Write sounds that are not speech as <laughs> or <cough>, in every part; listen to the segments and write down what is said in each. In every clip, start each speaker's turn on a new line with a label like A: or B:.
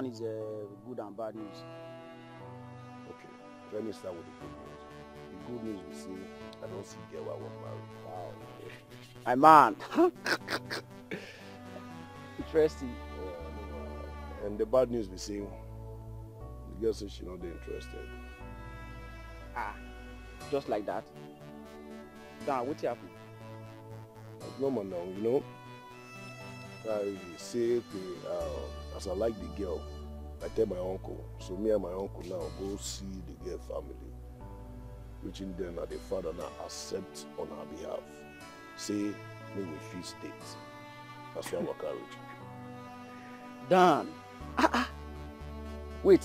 A: one
B: is uh, good and bad news?
A: Okay, let me start with the good news. The good news we see, I don't see girl I want marry.
B: Wow. My man. Interesting.
A: Yeah, uh, and the bad news we see, the girl says she not interested.
B: Ah, just like that. Dan, what happened?
A: Normal now, you know. I say, okay, uh, as I like the girl, I tell my uncle. So me and my uncle now go see the girl family. Which in then the father now accept on her behalf. Say, me we fit state. That's why I carriage.
B: Dan. Ah, ah. Wait.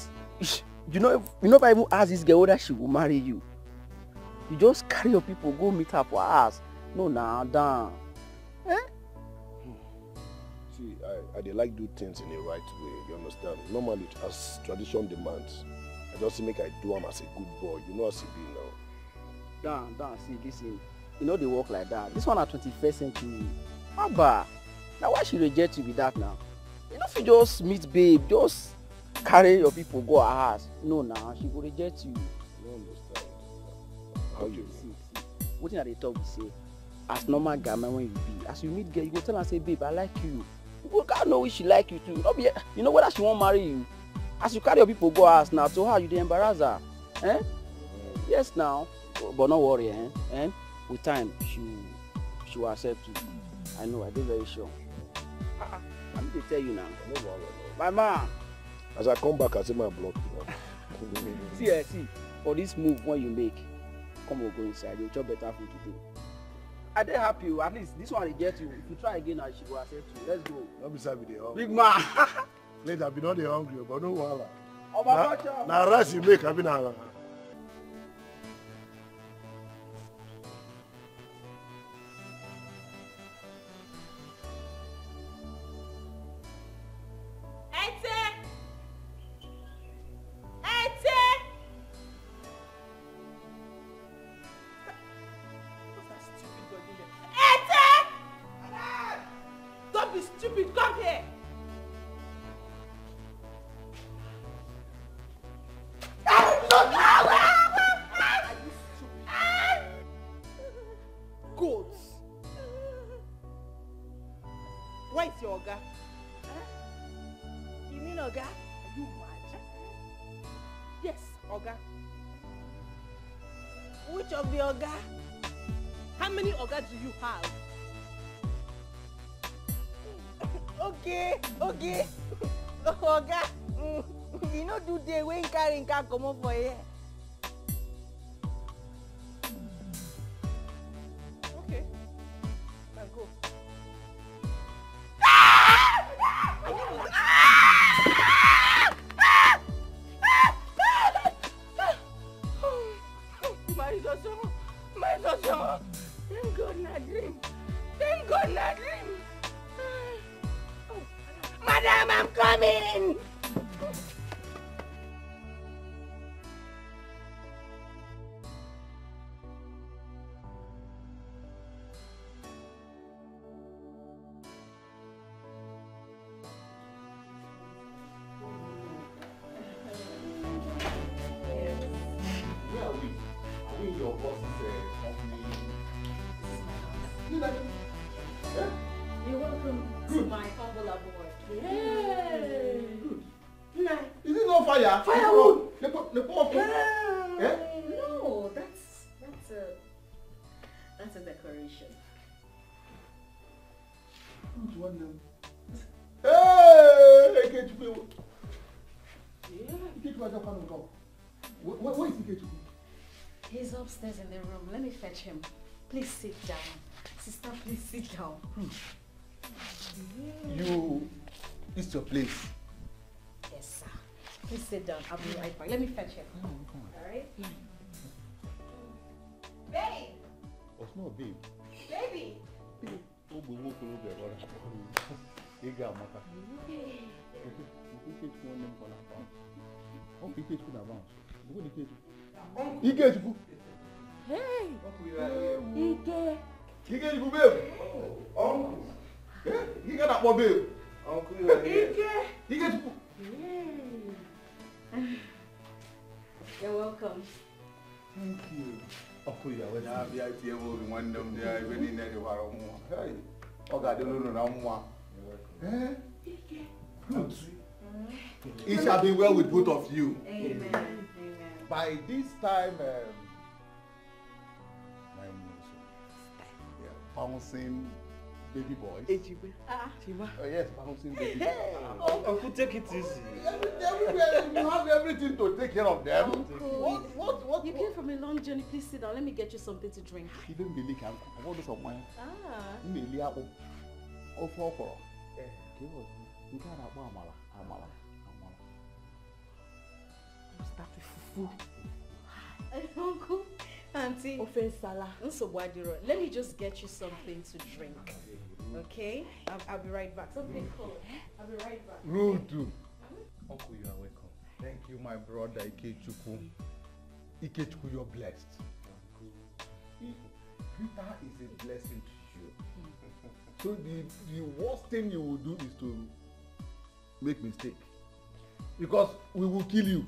B: You know, you never even ask this girl whether she will marry you. You just carry your people, go meet her for house. No, nah, Dan. Eh?
A: See, I, I dey like do things in the right way, you understand? Normally, as tradition demands, I just make I do am as a good boy. You know as e be now.
B: Dan, Dan, see, listen. You know they work like that. This one at 21st century. Abba. Now why she reject you with that now? You know if you just meet babe, just carry your people, go her house. No, nah, she go reject you.
A: No understand. How you
B: see, see. Wetin I dey talk be say, as normal guy man when you be, as you meet girl, you go tell am say, babe, I like you. You go gats know if she like you too. No be, you know whether she wan marry you. As you carry your people go house now, to her you dey embarrass her. Eh? Yes now, but no worry, eh? eh? With time, she she will accept you. I know, I dey very sure. Ah, I need to tell you now. My man,
A: As I come back, I see my know. <laughs>
B: see, eh, see, for this move when you make, come on, go inside. You chop better food today. I dey happy o. At least this one reject you. If you try again, now she go accept you. Let's go.
A: No be I be dey hungry.
B: Big man.
A: Later, I be not dey hungry, but no wahala.
B: Ọmọ culture.
A: Na rice you make, I be na.
C: Stupid, come here! Goats! Where is your oga? You mean Oga? Are you mad? Yes, Oga. Which of the Oga? How many Oga do you have? Okay, okay. <laughs> Oga, mm, you no do day wey carry car comot for here.
D: Fire?
E: Firewood.
D: The po- the poor people. Eh?
E: No, that's that's a that's a decoration.
D: Which one them? Hey, Ikechukwu. Yeah, Ikechukwu just come and come. Where, where is Ikechukwu?
E: He's upstairs in the room. Let me fetch him. Please sit down. Sister, please sit down.
D: You, it's your place.
E: Please sit down. I'll be right back. Let me fetch him. Mm -hmm.
D: All right? Babe!
E: What's
D: no, babe. Baby! Babe. Oh, go, go, go, go, go. Hey, girl, Maka. Okay. Oh, he gets good advance. To Ikeju.
A: Ikeju.
F: Hey! Ike.
A: Ikeju, babe. Uncle. Yeah, Ike na kpọ babe.
D: Uncle, you. Ike.
A: Ikeju. <laughs>
F: You're welcome.
D: Thank you. Ọkọ ìyàwó ti. Yàrá bí a ti ẹwọ́ orin wọn dẹ́mu ní ẹgbẹ́ ní ilẹ̀ ìwà ọmọ wọn. Ọ̀gá àdé olóòrùn náà mú wa. Fruit. It mm-hmm. shall be well with both of you.
F: Amen. Amen.
D: By this time, um, my emotion, yeah, bouncing baby boys.
G: Ejigbe.
F: Ah,
G: Chiba.
D: Oh yes, bouncing baby boys.
H: Uncle, take it easy.
D: Everywhere you have everything to take care of them. What? What? What?
F: you came from a long journey. Please sit down. Let me get you something to drink.
D: Even Billy can. I want to some wine.
F: Ah.
D: Mmeli akpụ. Ofe ọkwụrụ. Nke bụ nke a na-akpọ amala. Amala. Amala.
G: Start with fufu.
F: Uncle, Auntie.
G: Ofe nsala.
F: Nsogbu adiro. Let me just get you something to drink. Okay? I'll, I'll be right back. Something cold. I'll be right back.
D: Rude. Uncle, you are welcome. Thank you, my brother Ikechukwu. Ikechukwu, you're blessed. Peter is a blessing to you. So the, the worst thing you will do is to make mistake. Because we will kill you.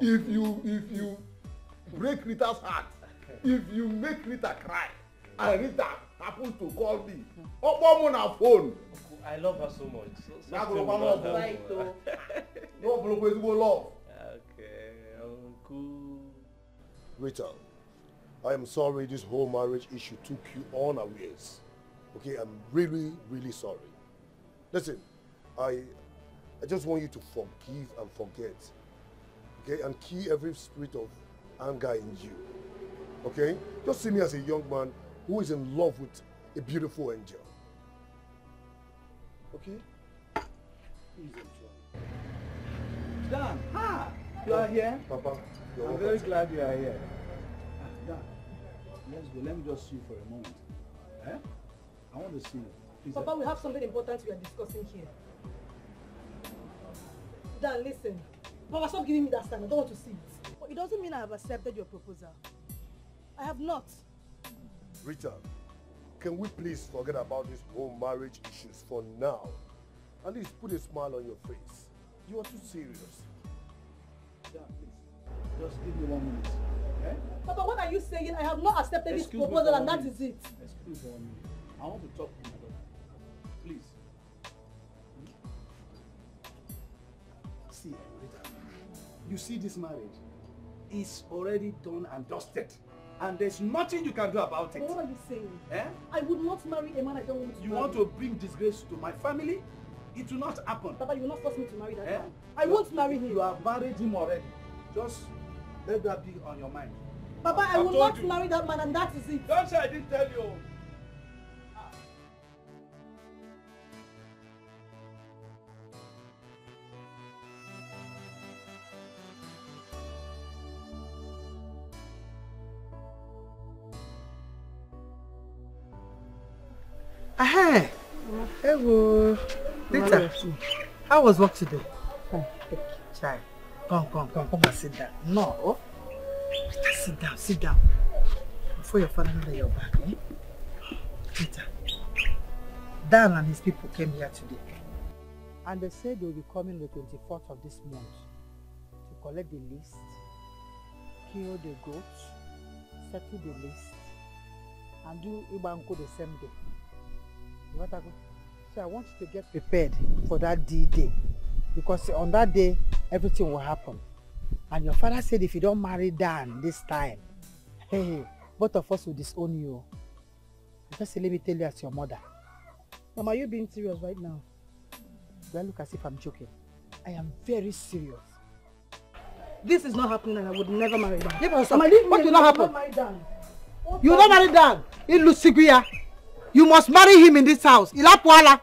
D: If you if you break Rita's heart, if you make Rita cry, and Rita happens to call me, ọkpọ mụ na phone.
H: I love her so much.
D: Up.
H: her.
F: Right, though.
D: No ọbụlụkwa ezigbo love.
H: Okay, Uncle.
A: Rita, I am sorry this whole marriage issue took you unawares. Okay, I'm really, really sorry. Listen, I, I just want you to forgive and forget. Okay, and kill every spirit of anger in you. Okay, just see me as a young man who is in love with a beautiful angel. Okay.
B: Dan, ah, you are here.
A: Papa, you're
B: I'm very glad you are here. Ah, Dan, let's go. Let me just see you for a moment. Eh? I want to see you. Please,
I: Papa,
B: eh?
I: we have something important we are discussing here. Dan, listen. Papa, stop giving me that stand. I don't want to see it. But it doesn't mean I have accepted your proposal. I have not.
A: Rita, can we please forget about these whole marriage issues for now? At least put a smile on your face. You are too serious.
B: Dan, please. Just give me one minute. Eh?
I: Papa, what are you saying? I have not accepted this
B: Excuse me
I: proposal and
B: one
I: that
B: minute.
I: is it.
B: Excuse me for one minute. I want to talk to my daughter. Please. See, Rita, you see this marriage is already done and dusted. And there's nothing you can do about it.
I: What are you saying?
B: Eh?
I: I would not marry a man I don't want to
B: You
I: marry.
B: want to bring disgrace to my family? It will not happen.
I: Papa, you will not force me to marry that
B: Eh?
I: man. I won't marry him.
B: You have married him already. Just let that be on your mind.
I: I
B: I've
I: will
B: told
I: not
B: you.
I: marry that man and that is it.
B: Don't say I didn't tell you.
G: Hey, Ewo. Rita, how was work today? Child, come, come, come, come and sit down. No. Rita, sit down, sit down. Before your father that you're back, eh? Rita, Dan and his people came here today. And they said they'll be coming the 24th of this month to collect the list, kill the goats, settle the list, and do Ibanko the same day. You want to go? So I want you to get prepared for that D-Day. Because on that day, everything will happen. And your father said if you don't marry Dan this time, hey, both of us will disown you. Just let me tell you as your mother.
I: Mama, are you being serious right now?
G: Do I look as if I'm joking? I am very serious.
I: This is not happening and I would never marry Dan.
G: Give us
I: me
G: What will not
I: I will
G: happen?
I: marry Dan.
G: You will not marry Dan. Ilusiguya. You must marry him in this house. Ilapuala.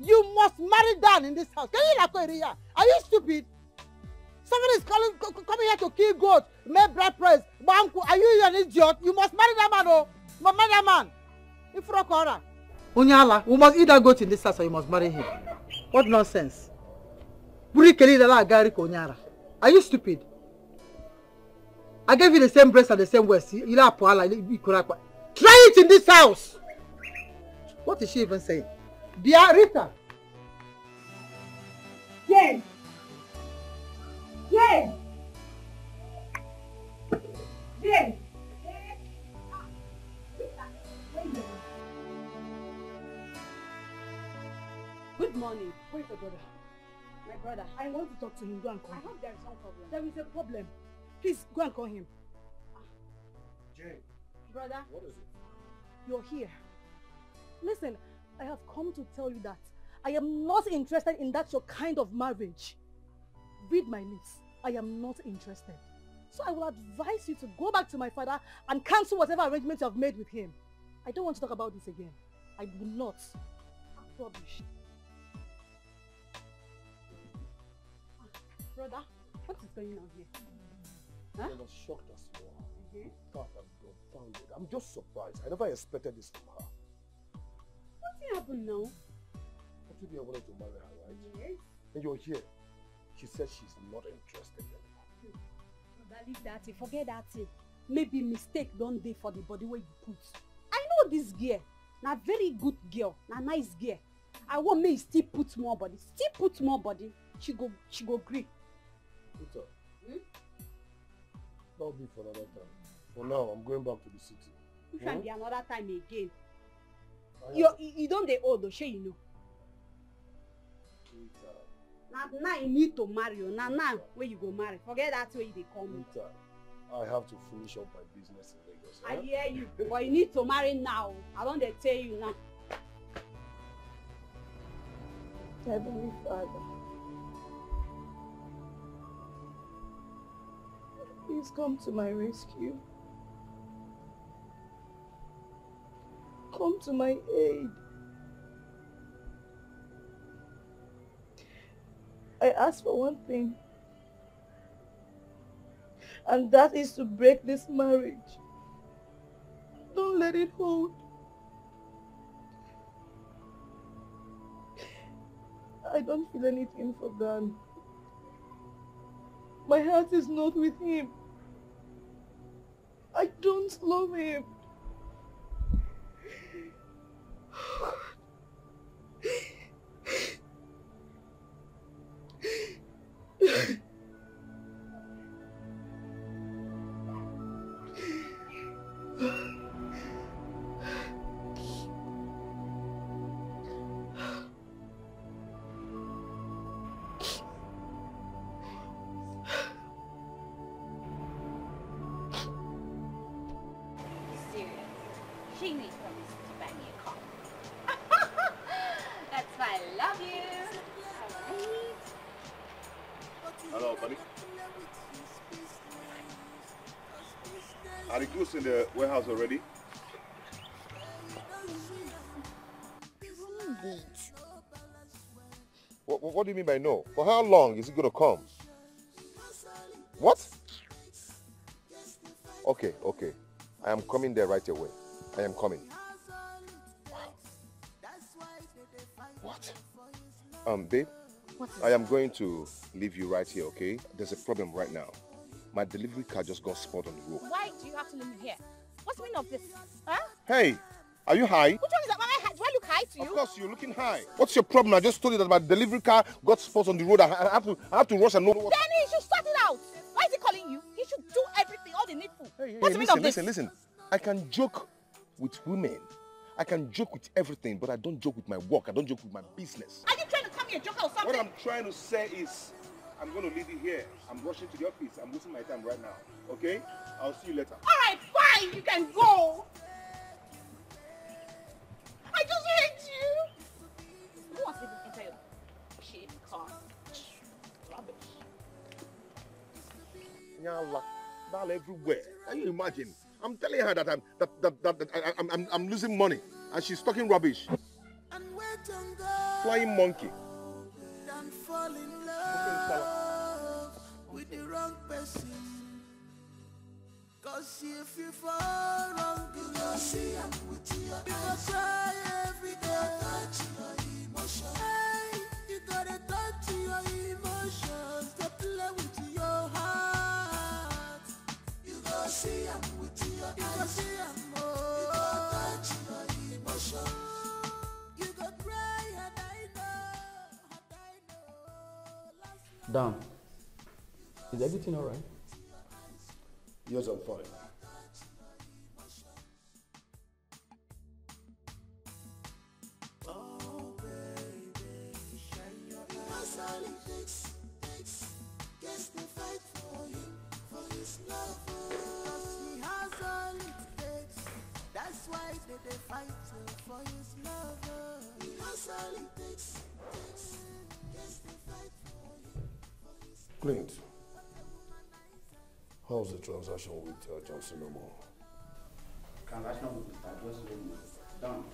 G: You must marry Dan in this house. Can you area? Are you stupid? Somebody is calling, co- co- coming here to kill goat, make bread press. Banku, are you an idiot? You must marry that man, oh. Must marry that man. Ifrokora. Unyala, we must either goat in this house or you must marry him. What nonsense. Buri keli dala agari ko. Are you stupid? I gave you the same breast and the same waist. Paula, Try it in this house. What is she even saying? Bia Rita.
I: Jen. Jen. Jen.
F: Good morning.
I: Where is your brother.
F: My brother.
I: I want to talk to him. Go and call
F: I hope there is no problem.
I: There is a problem. Please go and call him.
A: Jane,
F: Brother,
A: what is it?
I: You're here. Listen, I have come to tell you that I am not interested in that your kind of marriage. Read my lips. I am not interested. So I will advise you to go back to my father and cancel whatever arrangement you have made with him. I don't want to talk about this again. I will not. Rubbish.
F: brother, what is going on here? Huh?
A: I'm shocked as you are. In fact, I'm dumbfounded. I'm just surprised. I never expected this from her.
F: What happened now?
A: You I wanted to marry her, right?
F: Yes.
A: And you're here. She said she's not interested anymore.
F: Brother, leave that thing. Forget that thing. Maybe mistake don dey for the body wey you put. I know this girl. Na very good girl. Na nice girl. I want make e still put more body. Still put more body. She go she go gree.
A: Peter.
F: Hmm?
A: That'll be for another time. For now, I'm going back to the city.
F: Which
A: Hmm?
F: one be another time again?
A: I
F: You you don dey old o shey you know. Na now you need to marry o. Na now wey you go marry. Forget that way you dey call me.
A: I have to finish up my business in Lagos.
F: I
A: huh?
F: hear you. But you need to marry now. I don dey tell you now.
I: Heavenly Father, please come to my rescue. Come to my aid. I ask for one thing, and that is to break this marriage. Don't let it hold. I don't feel anything for Dan. My heart is not with him. I don't love him.
D: Are the goods in the warehouse already?
A: What, what do you mean by no? For how long is it going to come? What? Okay, okay. I am coming there right away. I am coming. Wow. What? Um, babe,
J: What is
A: I am going to leave you right here, okay? There's a problem right now. My delivery car just got spot on the road.
J: Why do you have to leave me here? What's the meaning of this? Huh?
A: Hey, are you high?
J: Which one is that? Am I high? Do I look high to you?
A: Of course, you're looking high. What's your problem? I just told you that my delivery car got spot on the road. I, I have to, I have to rush and know what.
J: Then he should sort it out. Why is he calling you? He should do everything, all the needful.
A: Hey, hey,
J: What's the
A: listen,
J: meaning of this?
A: listen, listen. I can joke with women. I can joke with everything, but I don't joke with my work. I don't joke with my business.
J: Are you trying to tell me a joker or something?
D: What I'm trying to say is, I'm going to leave you here. I'm rushing to the office. I'm losing my time right now. Okay? I'll see you later.
J: All right, fine. You can go. I just hate you. Who wants to even enter your shit car? Rubbish.
A: Nyala, Nyala everywhere. Can you imagine? I'm telling her that I'm that that, that, that I, I'm, I'm I'm losing money, and she's talking rubbish. Flying monkey
K: blessing. Cause if you fall wrong, you will see I'm with you. You will cry every day. Touch your emotion. Hey, you gotta touch your emotions. Go with your heart. You
B: will
A: see I'm
K: with you. You will see I'm. You gotta touch your emotions. Down love. everything all right? has all it takes. That's why they, they fight for his love. He all it takes, takes.
A: How's the transaction with uh, Johnson Omo?
B: Transaction with Mr. Johnson Dan,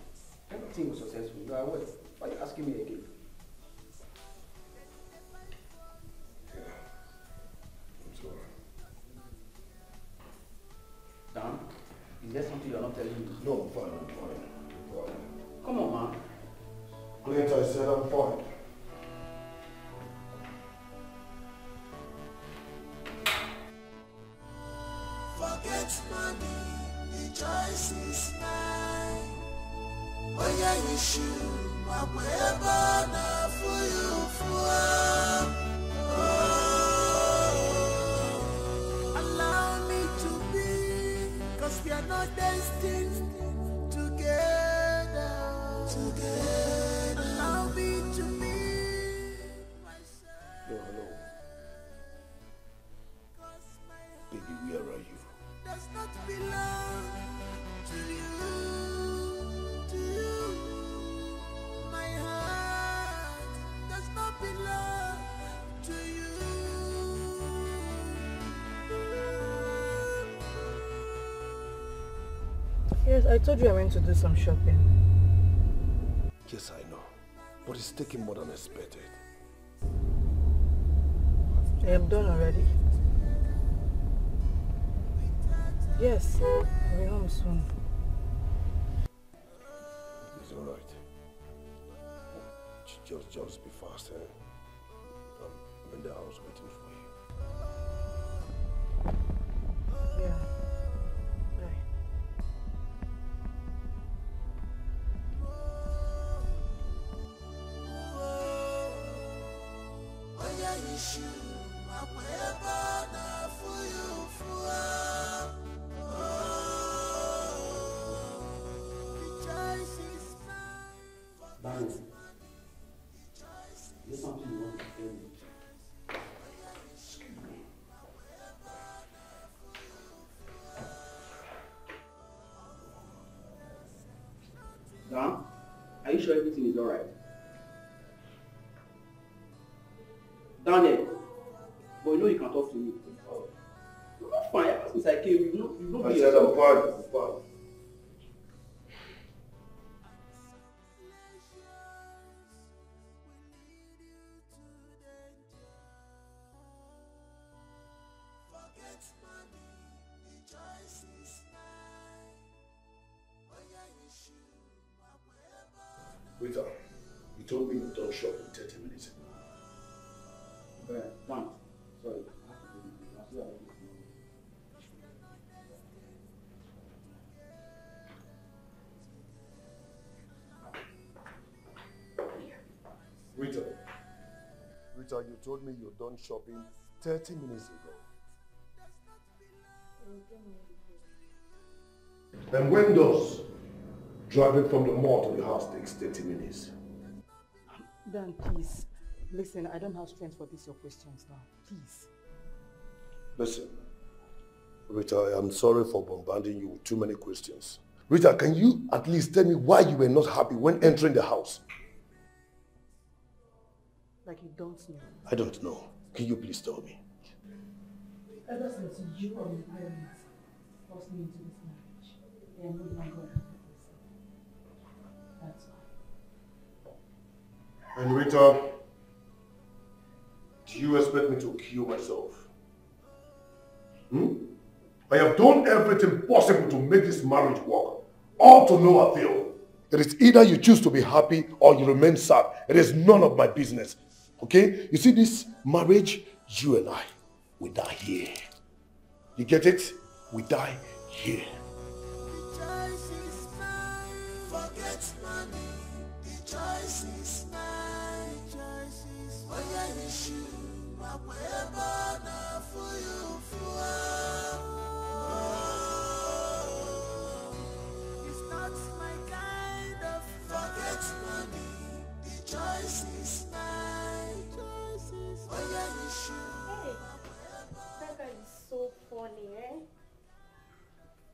B: everything was successful. You are aware. Why are you asking me again?
A: It's all right.
B: Dan, is there something you're not telling me?
A: No, I'm fine, I'm fine. I'm fine.
B: Come on, man.
A: Clint, I said I'm fine.
K: Forget money, the choice is mine. Oh you should. My now for you for Allow me to be, cause we are not destined together. Together.
G: Yes, I told you I went to do some shopping.
A: Yes, I know. But it's taking more than expected.
G: I am done already. Yes, I'll be home soon.
A: It's all right. Just, just be fast, eh? I'm in the house waiting for you.
G: Yeah. Bye.
K: Oh yeah, you should. My wherever now for you for The
B: you sure everything is alright? Daniel, but you know you can talk to me. Oh, I'm not fine. Ever since I came, you know, you know
A: I said I'm fine,
K: wherever
A: Rita, you told me you're done shopping 30 minutes ago.
B: But, Dan, sorry. I have to go. I'll see you at the tomorrow.
A: Rita, Rita, you told me you're done shopping 30 minutes ago. And when does driving from the mall to the house takes 30 minutes?
G: Dan, please. Listen, I don't have strength for these your questions now. Please.
A: Listen, Rita, I'm sorry for bombarding you with too many questions. Rita, can you at least tell me why you were not happy when entering the house?
G: Like you don't know.
A: I don't know. Can you please tell me?
G: Ever since you and your parents forced me into this marriage, I am no longer
A: And Rita, do you expect me to kill myself? Hmm? I have done everything possible to make this marriage work, all to no avail. It is either you choose to be happy or you remain sad. It is none of my business. Okay? You see this marriage, you and I, we die here. You get it? We die here.
K: the choice is mine. You should. makwa ebe ọ na-afụ ya ụfụ is
L: so funny, eh?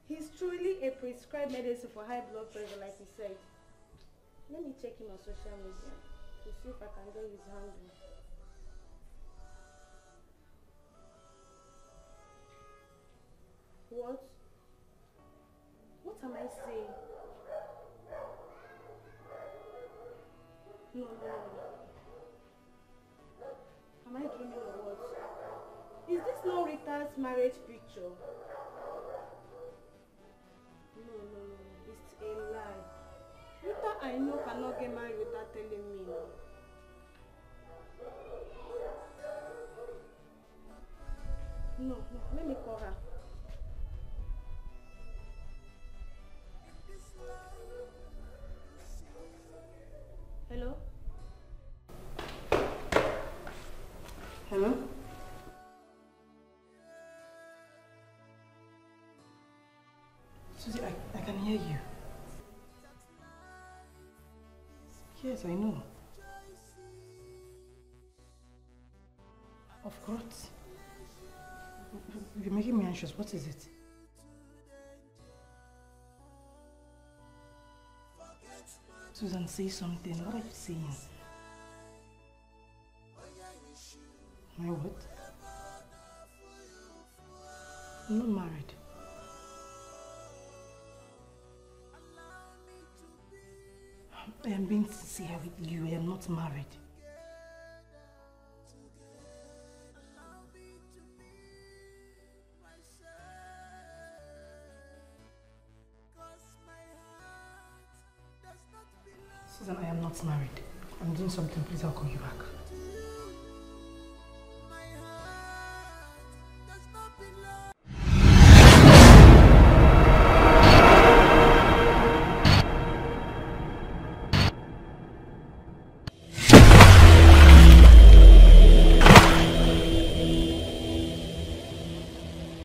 L: He's truly a prescribed medicine for high blood pressure, like he said. Let me check him on social media to see if I can get his handle. What? What am I saying? No, no, no. Am I dreaming or what? Is this not Rita's marriage picture? I know cannot get married without telling me. No. No, let me call her.
I: Yes, I know. Of course. You're making me anxious. What is it? Susan, say something. What are you saying? My what? I'm not married. I am being sincere with you. I am not married. Susan, I am not married. I'm doing something. Please, I'll call you back.